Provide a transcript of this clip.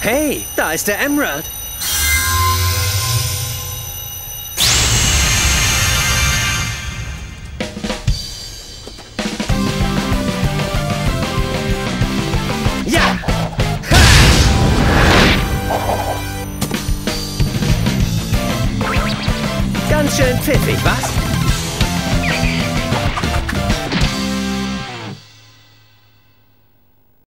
Hey, da ist der Emerald. Ganz schön pfiffig, was?